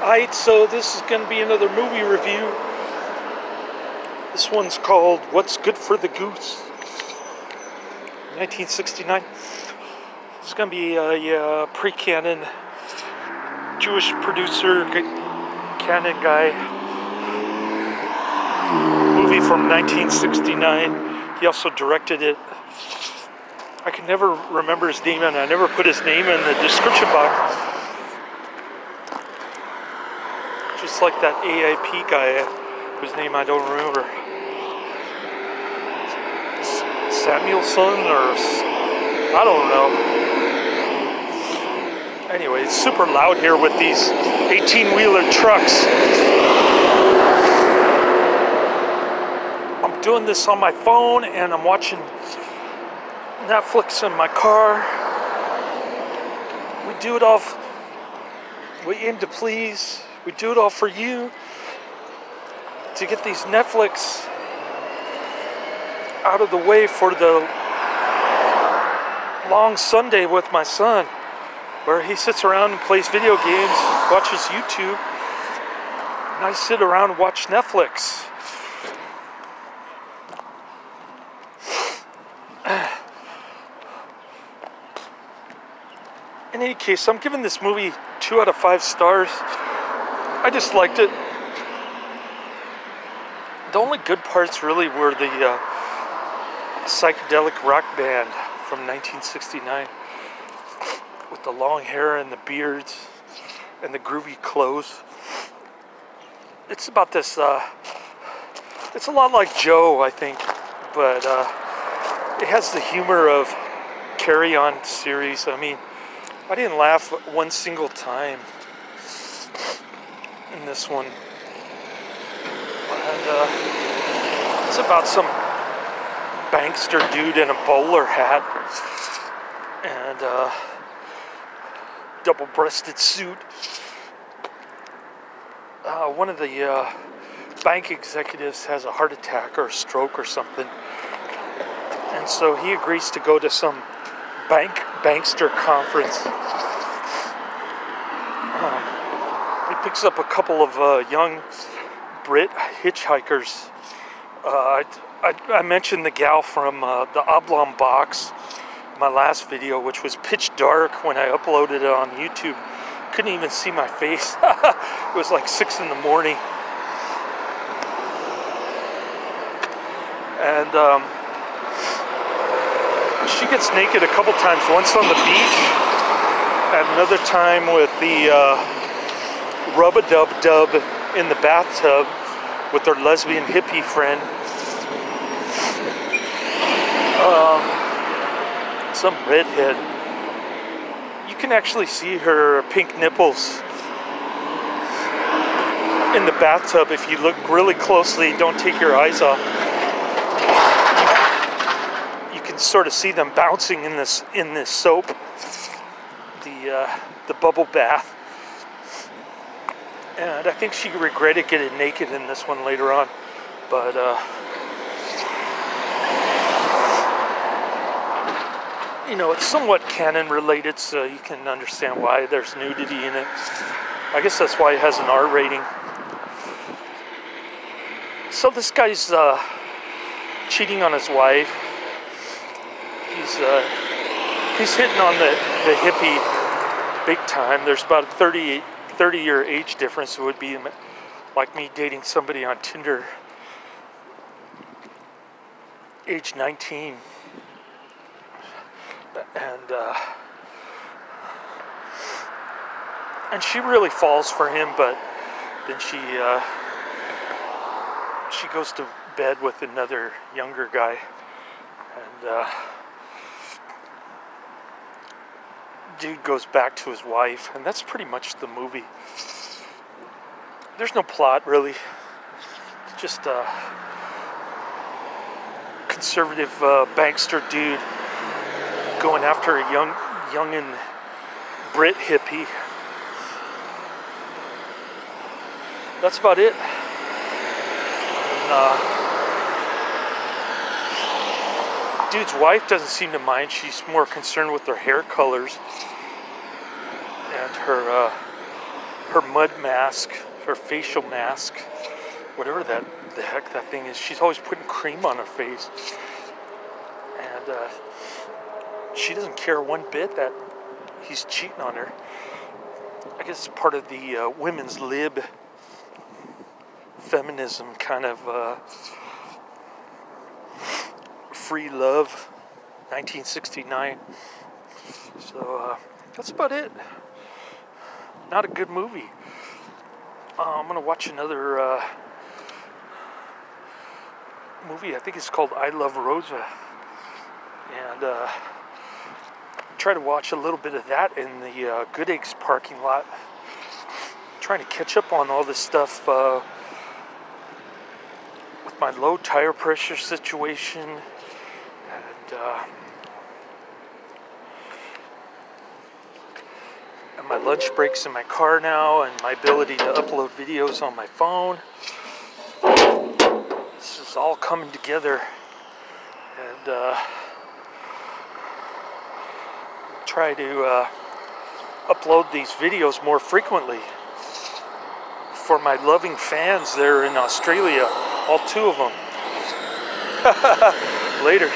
Alright, so this is going to be another movie review. This one's called What's Good for the Goose? 1969. It's going to be a, uh pre-Cannon Jewish producer, Cannon guy. Movie from 1969. He also directed it. I can never remember his name, and I never put his name in the description box. Just like that AIP guy, whose name I don't remember. Samuelson or I don't know. Anyway, it's super loud here with these 18 wheeler trucks. I'm doing this on my phone and I'm watching Netflix in my car. We do it off. we aim to please. We do it all for you to get these Netflix out of the way for the long Sunday with my son, where he sits around and plays video games, watches YouTube, and I sit around and watch Netflix. In any case, I'm giving this movie two out of five stars. I just liked it. The only good parts really were the uh, psychedelic rock band from 1969 with the long hair and the beards and the groovy clothes. It's about this, uh, it's a lot like Joe, I think, but uh, it has the humor of Carry On series. I mean, I didn't laugh one single time in this one. And uh, it's about some bankster dude in a bowler hat and uh, double breasted suit. Uh, one of the uh, bank executives has a heart attack or a stroke or something. And so he agrees to go to some bank bankster conference. Um, he picks up a couple of uh, young Brit hitchhikers. Uh, I, I, I, mentioned the gal from uh, the Oblong Box, my last video, which was pitch dark when I uploaded it on YouTube. Couldn't even see my face. it was like six in the morning. And um, she gets naked a couple times, once on the beach, and another time with the uh, rub-a-dub-dub in the bathtub with her lesbian hippie friend. Um, some redhead. You can actually see her pink nipples in the bathtub if you look really closely. Don't take your eyes off. You can sort of see them bouncing in this in this soap, the uh, the bubble bath. And I think she regretted getting naked in this one later on, but. Uh, you know, it's somewhat Cannon related, so you can understand why there's nudity in it. I guess that's why it has an R rating. So this guy's uh, cheating on his wife. He's uh, he's hitting on the, the hippie big time. There's about a 30, 30 year age difference. Would be like me dating somebody on Tinder, age 19 and uh, and she really falls for him, but then she uh, she goes to bed with another younger guy, and uh, dude goes back to his wife, and that's pretty much the movie. There's no plot really, just a conservative uh, bankster dude going after a young, young and Brit hippie. That's about it. And, uh, dude's wife doesn't seem to mind. She's more concerned with her hair colors and her uh, her mud mask, her facial mask, whatever that the heck that thing is. She's always putting cream on her face, and uh, she doesn't care one bit that he's cheating on her. I guess it's part of the uh, women's lib feminism kind of uh, free love 1969 so uh, that's about it. Not a good movie. Uh, i'm gonna watch another uh, movie. I think it's called i love rosa. And uh, try to watch a little bit of that in the uh, good eggs parking lot. Trying to catch up on all this stuff uh, with my low tire pressure situation and uh, and my lunch breaks in my car now and my ability to upload videos on my phone this is all coming together and uh, try to uh, upload these videos more frequently for my loving fans there in Australia, all two of them. Later.